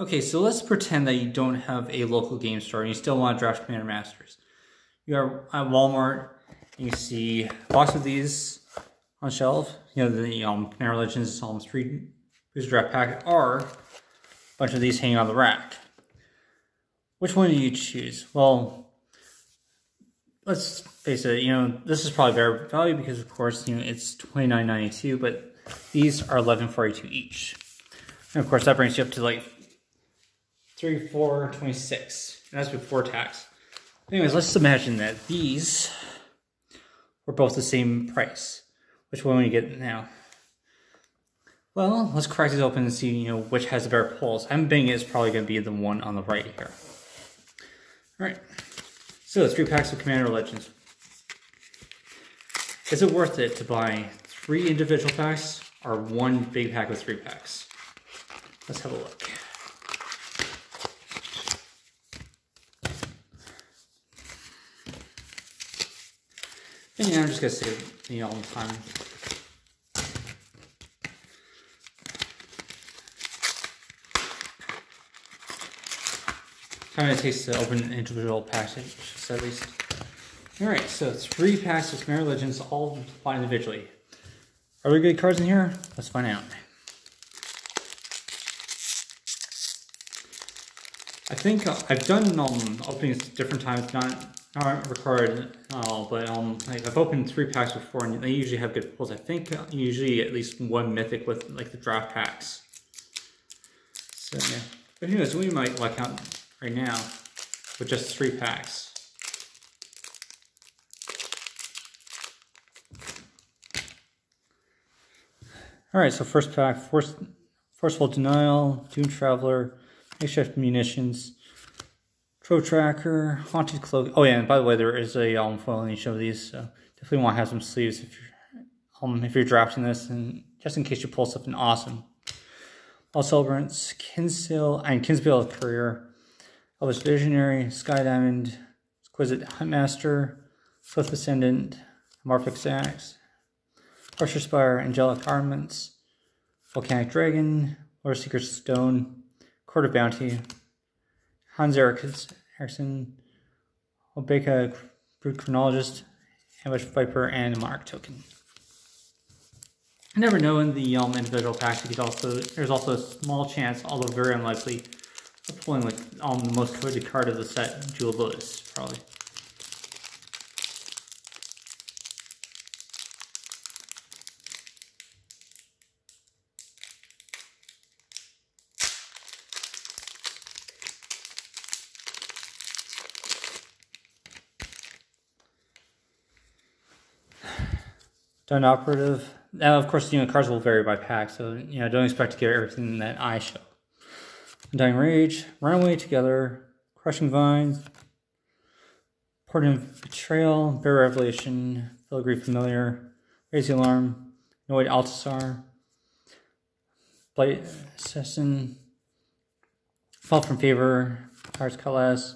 Okay, so let's pretend that you don't have a local game store and you still want to draft Commander Masters. You are at Walmart, and you see a box of these on shelf. You know, the um, Commander Legends Psalms 3 Booster Draft Pack are a bunch of these hanging on the rack. Which one do you choose? Well, let's face it, you know, this is probably better value because, of course, you know, it's twenty nine ninety two, but these are eleven forty two each. And, of course, that brings you up to, like, 3, 4, 26. And that's before tax. Anyways, let's imagine that these were both the same price. Which one will you get now? Well, let's crack these open and see, you know, which has the better pulls. I'm betting it's probably going to be the one on the right here. All right. So three packs of Commander Legends. Is it worth it to buy three individual packs or one big pack with three packs? Let's have a look. And yeah, I'm just gonna save the all the time. Kind of takes to open individual packs, at least. Alright, so three packs of Commander Legends, all bought individually. Are there good cards in here? Let's find out. I think uh, I've done um, openings different times, not not recorded all, but um, I've opened three packs before, and they usually have good pulls. I think usually at least one mythic with like the draft packs. So yeah, but who knows? We might luck out right now with just three packs. All right, so first pack, Force, Forceful Denial, Doom Traveler, Makeshift Munitions, Pro Tracker, Haunted Cloak. Oh yeah, and by the way, there is a um, each of these, so definitely want to have some sleeves if you're um if you're drafting this, and just in case you pull something awesome. All Celebrants, Kinsale, and Kinsbaile Courier, Elvish Visionary, Sky Diamond, Exquisite Huntmaster, Swift Ascendant, Morphic Axe, Pressure Spire, Angelic Armaments, Volcanic Dragon, Lord Secret Stone, Court of Bounty, Hans Eriksson, Obeka Brute Chronologist, Ambush Viper, and Mark Token. I never know in the um, individual packs also there's also a small chance, although very unlikely, of pulling like um, the most coveted card of the set, Jewel Lotus, probably. Done operative. Now, of course, you know, cards will vary by pack, so, you know, don't expect to get everything that I show. Undying Rage, Runaway Together, Crushing Vines, Important Betrayal, Bear Revelation, Filigree Familiar, Raise the Alarm, Noid Altasar, Blight Assassin, Fall from Favor, Cards Kalas,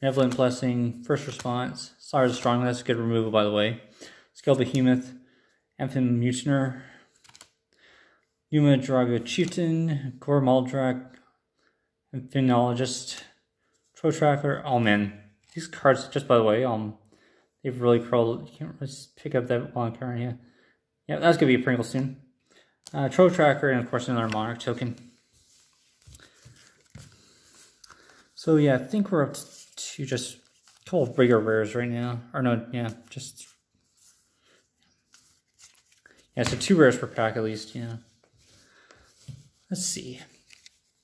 Benevolent Blessing, First Response, Strong, that's a good removal by the way, Scale Behemoth, Anthem Mutineer, Yuma Draga Chieftain, Gore Maldrak, Phenologist, Protractor. Oh man, these cards, just by the way, um, they've really curled. You can't really pick up that long card here. Yeah, that's gonna be a Pringle soon. Uh, Tracker, and of course another Monarch token. So yeah, I think we're up to just a couple of bigger rares right now. Or no, yeah, just yeah, so two rares per pack at least, yeah. Let's see.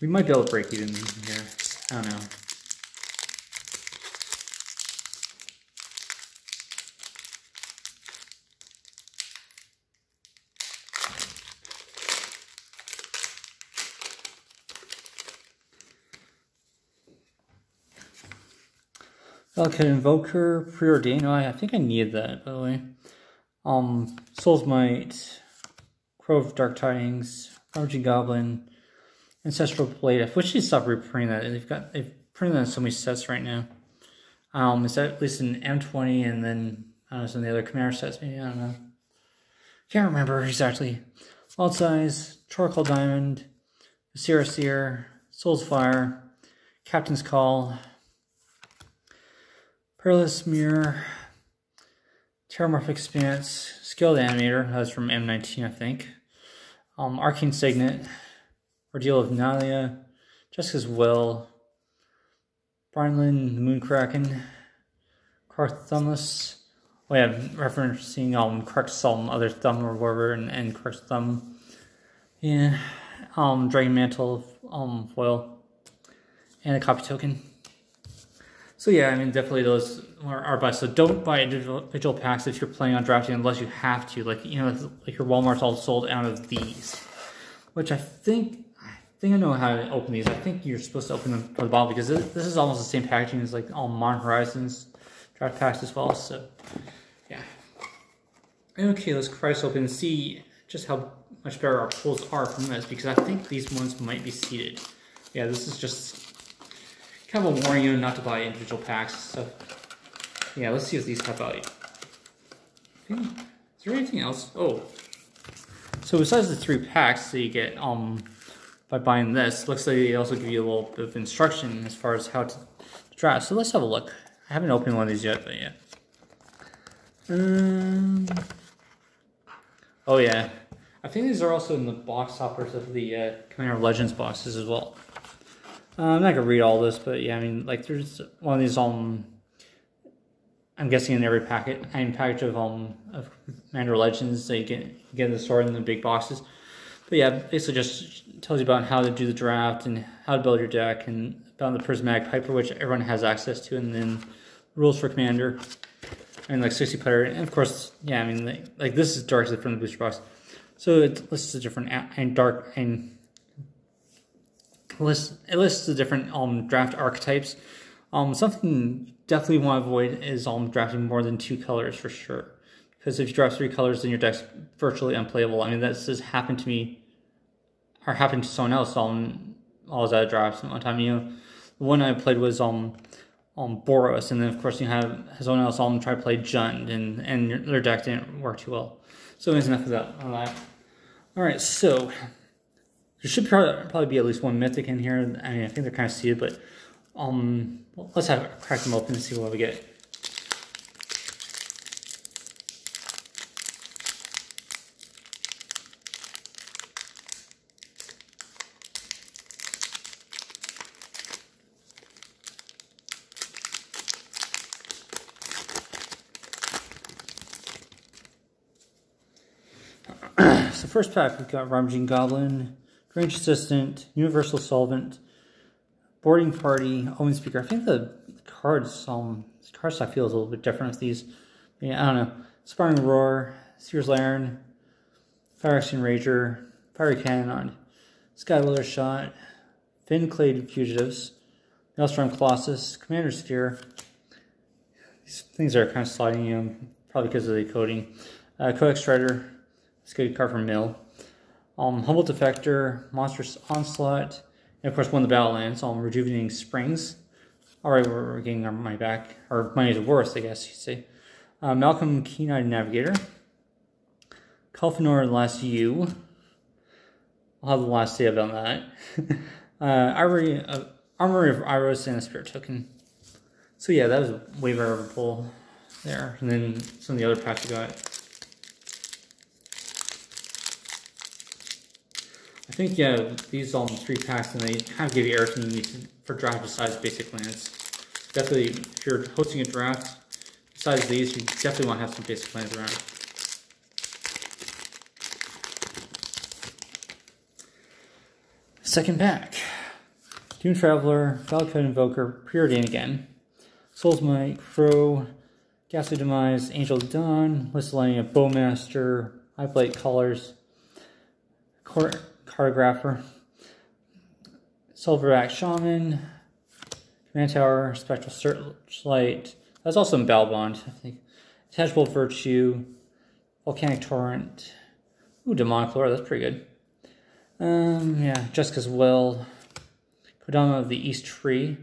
We might be able to break even here. I don't know. Delicate Invoker, Preordained. Oh, I think I need that, by the way. Um, Soul's Might, Crow of Dark Tidings, Ravaging Goblin, Ancestral Blade. I wish they stopped reprinting that. They've got they've printed that in so many sets right now. Um, is that at least an M20 and then I don't know some of the other Commander sets? Maybe I don't know. Can't remember exactly. Alt size, Charcoal Diamond, Seer Seer, Soul's Fire, Captain's Call, Perilous Mirror, Terramorphic Expanse, Skilled Animator, that's from M19, I think. Um, Arcane Signet, Ordeal of Nylea, Jeska's Will, Brinelin, the Moonkraken, Carthumless. Oh yeah, referencing um Krark's Other Thumb or whatever, and, and Krark's Thumb. Yeah, um Dragon Mantle um foil, and a copy token. So yeah, I mean definitely those are, are best. So don't buy individual packs if you're planning on drafting unless you have to. Like you know, like your Walmart's all sold out of these, which I think I think I know how to open these. I think you're supposed to open them from the bottom because this, this is almost the same packaging as like all Modern Horizons draft packs as well. So yeah. Okay, let's try this open and see just how much better our pulls are from this because I think these ones might be seated. Yeah, this is just kind of a warning you not to buy individual packs. So yeah, let's see if these have value. Is there anything else? Oh, so besides the three packs that you get um by buying this, looks like they also give you a little bit of instruction as far as how to draft. So let's have a look. I haven't opened one of these yet, but yeah. Um. Oh yeah, I think these are also in the box toppers of the uh, Commander of Legends boxes as well. Uh, I'm not gonna read all this, but yeah, I mean, like, there's one of these um. I'm guessing in every packet, I package of um of Commander Legends that you get you get in the store in the big boxes. But yeah, basically just tells you about how to do the draft and how to build your deck and about the Prismatic Piper, which everyone has access to, and then rules for Commander and like 60 player. And of course, yeah, I mean, like, like this is directly from the booster box. So it lists the different and dark and lists it lists the different um draft archetypes. Um, something definitely want to avoid is um drafting more than two colors for sure. Because if you draft three colors, then your deck's virtually unplayable. I mean, this has happened to me, or happened to someone else. Um, I was at a draft one time. You know, the one I played was um um, Boros, and then of course you have someone else all try to play Jund, and and their deck didn't work too well. So there's enough of that. All right, so there should probably, probably be at least one mythic in here. I mean, I think they're kind of seated, but um, well, let's have crack them open and see what we get. so first pack, we've got Ravaging Goblin, Range Assistant, Universal Solvent, Boarding Party, Omen Speaker. I think the cards, um, the cards I feel is a little bit different with these. Yeah, I don't know. Sparring Roar, Seer's Lantern, Phyrexian Rager, Fiery Cannon, Skywiller Shot, Finclade Fugitives, Maelstrom Colossus, Commander Sphere. These things are kind of sliding, you probably because of the coding. Uh, Codex Strider, it's a good card from Mill. Um, Humble Defector, Monstrous Onslaught, and of course one of the Battlelands, um, Rejuvenating Springs. Alright, we're, we're getting our money back, or money's worth, I guess you'd say. Uh, Malcolm Keen-Eyed Navigator. Kalfanor Last U. I'll have the last say about that. uh, Armory, uh, Armory of Iroas and a Spirit Token. So yeah, that was a way better of a pull there. And then some of the other packs we got. I think, yeah, these um, three packs, and they kind of give you everything you need for draft besides basic lands. Definitely, if you're hosting a draft, besides these, you definitely want to have some basic lands around. Second pack. Dune Traveler, Valakut Invoker, Preordain again. Soul's Might, Crow, Ghastly Demise, Angel Dawn, Miscellanea, Bowmaster, High Blight Colors, Court Cartographer, Silverback Shaman, Command Tower, Spectral Searchlight. That's also in Battlebond, I think. Tangible Virtue, Volcanic Torrent. Ooh, Demonic Lore, that's pretty good. Um, yeah, Jeska's Will, Kodama of the East Tree,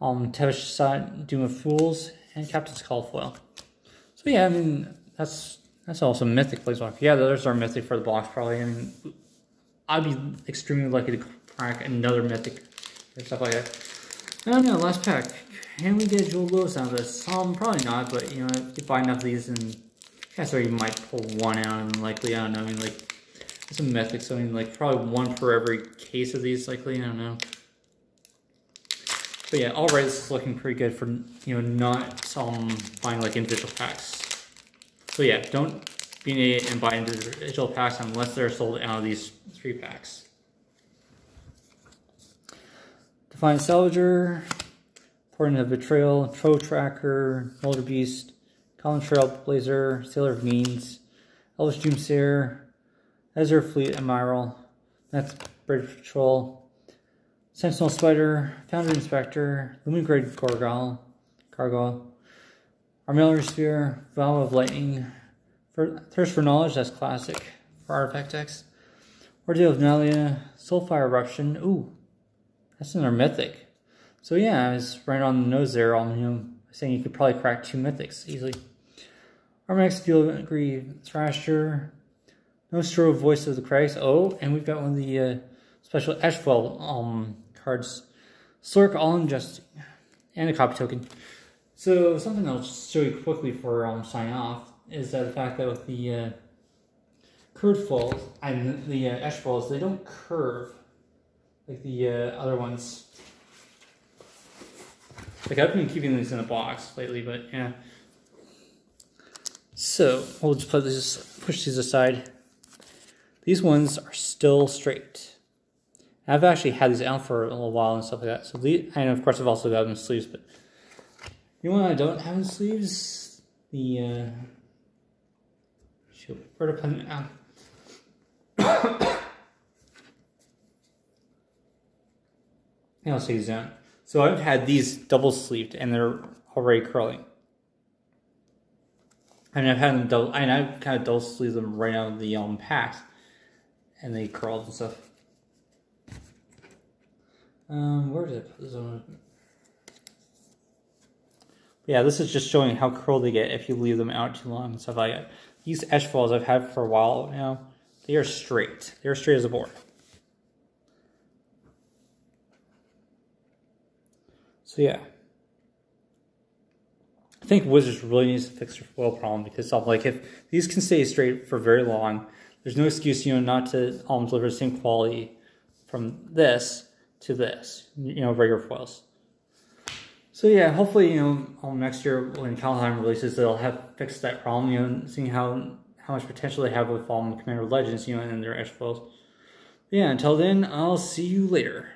um, Tevesh Szat, Doom of Fools, and Captain's Call Foil. So yeah, I mean, that's that's also Mythic Planeswalker. Yeah, those are Mythic for the box, probably. I mean, I'd be extremely lucky to crack another mythic or stuff like that. I don't know, last pack. Can we get Jewel Lows out of this? Um, probably not, but you know, if you buy enough of these and guess or you might pull one out and likely, I don't know, I mean like it's a mythic, so I mean like probably one for every case of these likely, I don't know. But yeah, alright, this is looking pretty good for, you know, not um, buying like individual packs. So yeah, don't be an idiot and buy individual packs unless they're sold out of these three packs. Defiant Salvager, Portent of Betrayal, Trove Tracker, Elder Beast, Colin Trailblazer, Sailor of Means, Elvish Doomsayer, Ezra Fleet Admiral, that's Bridge Patrol, Sentinel Spider, Founder Inspector, Lumigrade Gorgal, Gargoyle, Armillary Sphere, Valve of Lightning, for, Thirst for Knowledge, that's classic for Artifact decks, Ordeal of Nylea, Soulfire Eruption, ooh, that's another mythic. So yeah, I was right on the nose there on you know, saying you could probably crack two mythics easily. Armix Filigree Thrasher, Nostro Voice of the Crags. Oh, and we've got one of the uh, special Ashwell um, cards. Slurk All Injusting. And a copy token. So something I'll show you quickly for um, sign off is the fact that with the uh, curved foils and the uh, Ash foils, they don't curve like the uh, other ones. Like I've been keeping these in a box lately, but yeah. So we'll just put this, push these aside. These ones are still straight. I've actually had these out for a little while and stuff like that. So these, and of course I've also got them sleeves, but you know what I don't have in sleeves? The uh, shoot, where to put it now? I'll say down. So I've had these double sleeved and they're already curling. And I've had them double, and I've kind of double sleeved them right out of the um, packs, and they curled and stuff. Um, where did I put this on? Yeah, this is just showing how curled they get if you leave them out too long and stuff like that. These Ash foils I've had for a while now, they are straight. They're straight as a board. So yeah. I think Wizards really needs to fix their foil problem because I'm like if these can stay straight for very long, there's no excuse, you know, not to um, deliver the same quality from this to this, you know, regular foils. So yeah, hopefully, you know, um, next year when Kaldheim releases, they'll have fixed that problem, you know, seeing how how much potential they have with Fallen Commander Legends, you know, and their foils. Yeah, until then, I'll see you later.